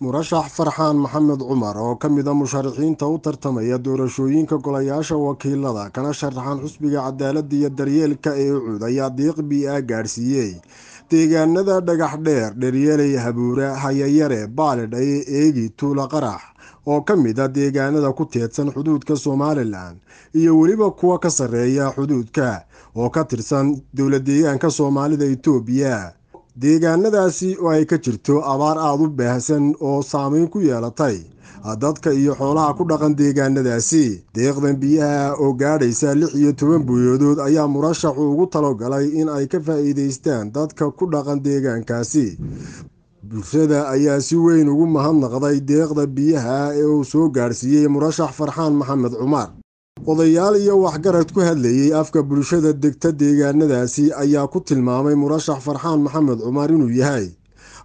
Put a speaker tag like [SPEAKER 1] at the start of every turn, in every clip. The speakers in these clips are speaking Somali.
[SPEAKER 1] murashax farxaan maxamed cumar oo ka mid a musharaxiinta u tartamaya doorashooyinka golayaasha wakiilada kana sharaxan xusbiga cadaaladda iyo daryeelka ee ucud ayaa diiq bi-a gaadhsiiyey deegaanada dhagax dheer dheryeeley habuure hayayare baalidhaye eegi tuula qarax oo ka mid a deegaanada ku teedsan xuduudka somalilan iyo weliba kuwa ka sarreeya xuduudka oo ka tirsan dowla deegaanka soomaalida itoobiya deegaanadaasi oo ay ka jirto abaar aada u baahsan oo saameyn ku yeelatay dadka iyo xoolaha ku dhaqan deegaanadaasi. Deeqdan biyaha oo gaadhaysa lix iyo toban buuyoodood ayaa murashaxu ugu talogalay in ay ka faa'iidaystaan dadka ku dhaqan deegaankaasi. Bulshada ayaa si weyn ugu mahadnaqday deeqda biyaha ee uu soo gaadhsiiyey murashax farxaan maxamed cumar odayaal iyo waxgarad ku hadlayey afka bulshada degta deegaanadaasi ayaa ku tilmaamay murashax farxaan maxamed cumar inuu yahay.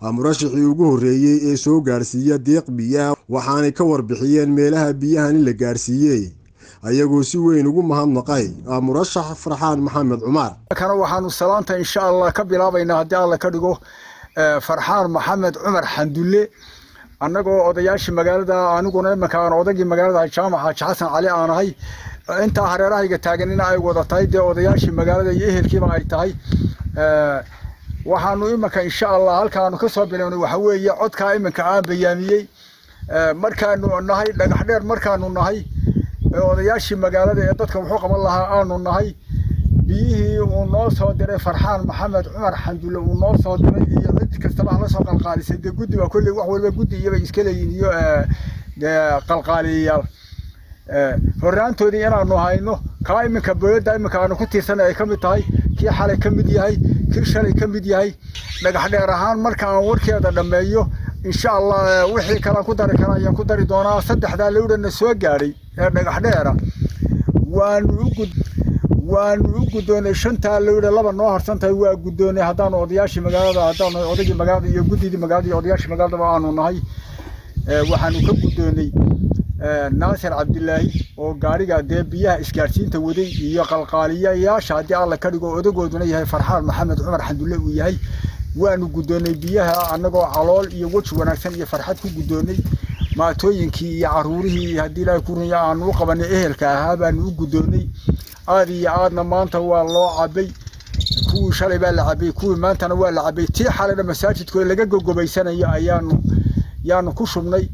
[SPEAKER 1] Murashaxii ugu horreeyey ee soo gaadhsiiya deeq biyaha waxaanay ka warbixiyeen meelaha biyahan in la gaadhsiiyey ayagoo si weyn ugu mahadnaqay murashax farxaan maxamed cumar.
[SPEAKER 2] Kana waxaanu salaanta insha allah ka bilaabaynaa haddii alla ka dhigo farxaan maxamed cumar xandulle annagoo odayaashii magaalada aniguna imanka aan odagii magaalada jaamac xaaji xasan cali aan ahay intaa hareerahayga taaganina ay wada tahay dee odayaashii magaalada iyo ehelkiiba ay tahay waxaanu imanka insha allah halkaanu ka soo bilownay waxa weeye codkaa iminka aan bayaamiyey markaanu nahay dhagax dheer markaanu nahay. Odayaashii magaalada ee dadka wuxuu qaban lahaa aanu nahay biyihii uu noo soo diray farxaan maxamed cumar xandulle uu noo soo diray iyo cid kastaba hala soo qalqaalisay dee guddi baa kolley wax waliba guddi iyobay iska leeyihin iyo qalqaaliyayaal horraantoodii inaanu hayno kaa iminka booyadda iminka aanu ku tiirsanay ay ka mid tahay kii xalay ka mid yahay kii shalay ka mid yahay dhagax dheer ahaan marka aan warkeeda dhammeeyo insha allah wixii kalaan ku dari kara ayaan ku dari doonaa saddexdaa lowdhana soo gaadhay ee dhagax dheera waanu u gud waanu u guddoonay shantaa lowdha laba noo harsan tahay waa guddoonay haddaanu odayaashii magaalada haddaanu odagii magaalada iyo guddidii magaalada iyo odayaashii magaaladaba aanu nahay. Waxaanu ka guddoonay naasir cabdilaahi oo gaariga dee biyaha isgaadhsiinta waday iyo qalqaaliyayaasha haddii alla ka dhigo odagooduna yahay farxaan maxamed cumar xandulle uu yahay. Waanu guddoonay biyaha annagoo calool iyo weji wanaagsan iyo farxad ku guddoonay maatooyinkii iyo caruurihii haddii ilaahay ku runya aanu u qabanay ehelka ahaa baanu u guddoonay. Aada iyo aadna maanta waa loo cabay kuwii shalay baa la cabay kuwii maantana waa la cabay tii xalayna masaajidkooda laga gogobaysanayo ayaanu yaanu ku shubnay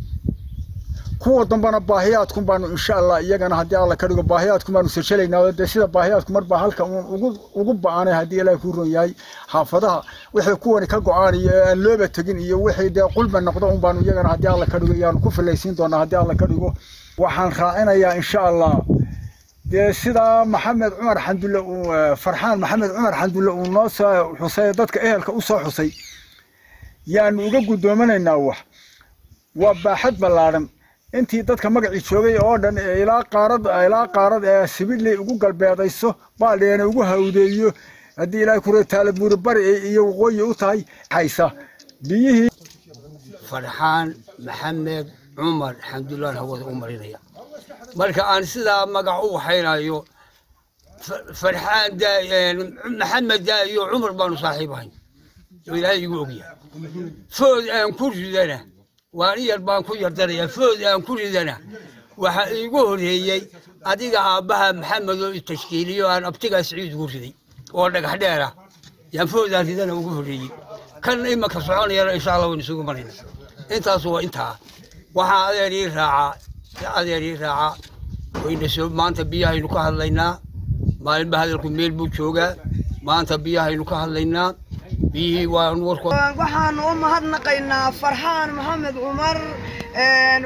[SPEAKER 2] kuwa dambana baahiyaadkun baanu insha allah iyagana haddii alla ka dhigo baahiyaadkun baanu sajalaynaa dee sida baahiyaadku marba halka uun ugu ba'aanay haddii ilaahay kuu ron yahay xaafadaha wixii kuwani ka go'aanayo ee aan looba tegin iyo wixii dee qulba noqdo un baanu iyagana haddii alla ka dhigo iyaanu ku filaysiin doonaa haddii alla ka dhigo. Waxaan raacinayaa insha allah. Dee sidaa maxamed cumar xandulle uu farxaan maxamed cumar xandulle uu noo soo xusay dadka ehelka u soo xusay yaanu uga guddoominaynaa wax. Waa baaxad ballaadhan intii dadka magacii joogay oo dhan ee ilaa qaarad ilaa qaarad ee sibidley ugu galbeedayso baaldheena ugu hawdeeyo. Haddii ilaahay kure taalabuuri bari iyo waqooyi u tahay haysa. Biyihii
[SPEAKER 3] farxaan maxamed cumar xamdulaan hawada u marinaya. Marka aan sidaa magac u waxaynayo farxaan maxamed daa iyo cumar baanu saaxiib ahayn oo ilaahay igu ogyahay food aan ku ridana waan iyar baan ku yardaraya food aan ku ridana. Waxa iigu horreeyey adiga aabbaha maxamed oo tashkiiliyo aan abtigaa siciid ugu riday oo dhagax dheera yaan foodaan ridana ugu horreeyey kan imanka soconayana insha allah waan isugu marayna. Intaas waa intaa. Waxaa adeer ii raacaa adeer ii raacaa wayna maanta biyahaynu ka hadlaynaa. Maalinba hadalku meel buu joogaa. Maanta biyahaynu ka hadlaynaa
[SPEAKER 4] waxaanu u mahadnaqaynaa farxaan maxamed cumar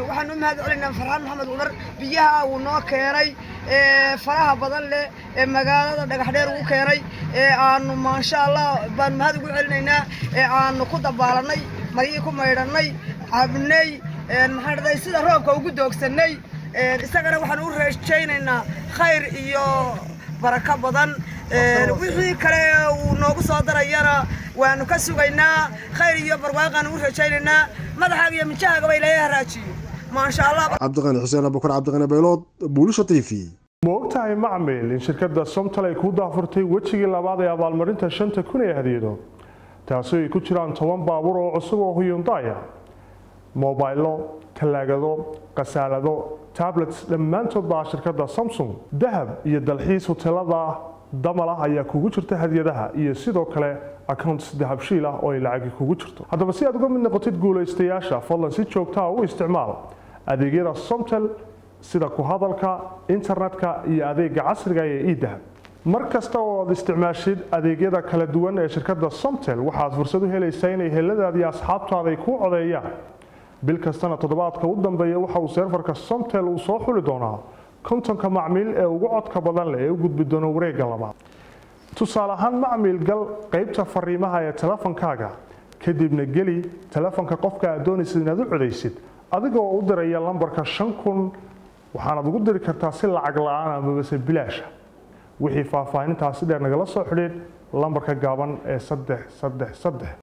[SPEAKER 4] waxaanu u mahad farxaan maxamed cumar biyaha uu noo keenay ee faraha badan leh ee magaalada dhagax dheer ugu keenay. Ee aanu maasha allah baanu mahad ugu celinaynaa. Ee aanu ku dabaalanay maryihii ku maydhannay cabnay. Maxaan sida roobka ugu doogsanay. Isagana waxaanu u rajaynaynaa khayr iyo barako badan. Wixii kale uu noogu soo darayana waanu ka sugaynaa khayr iyo barwaaqaanu u rajaynaynaa. Madaxaaga iyo mijahaagaba ilaahay haraajiyo maasha allah
[SPEAKER 1] cabdiqani xuseen abukar cabdiqani baylood buulisha t v.
[SPEAKER 5] Ma ogtahay macmil in shirkadda somtal ay kuu daafurtay wejigii labaad ee abaalmarinta shanta kun ee hadiyado taasi ay ku jiraan toban baabuur oo cusub oo huyundaya mobaylo talaagado khasaalado tablets dhammaantood baa shirkadda samsung dahab iyo dalxiis hoteelada damal ah ayaa kugu jirta hadiyadaha iyo sidoo kale accounts dahabshiil ah oo ay lacagi kugu jirto. Haddaba si aad uga mid noqotid guulaystayaasha fadlan si joogtaa u isticmaal adeegyada somtel sida ku hadalka internetka iyo adeega casriga ee idahab mar kasta oo aad isticmaashid adeegyada kala duwan ee shirkadda somtel waxaad fursad u helaysaa inay heladaadi asxaabtaada ay kuu codeeyaan. Bil kastana toddobaadka u dambeeya waxa uu seerfarka somtel uu soo xuli doonaa kontonka macmiil ee ugu codka badan leh ee u gudbi doono wareegga labaad. Tusaale ahaan macmiil gal qaybta fariimaha ee telefonkaaga kadibna geli telefonka qofka aad doonaysid inaad u codaysid adigoo u diraya lambarka shan kun waxaanaad ugu diri kartaa si lacag la'aan amabase bilaasha. Wixii faahfaahintaasi dheer nagala soo xidhiid lambarka gaaban ee saddex saddex saddex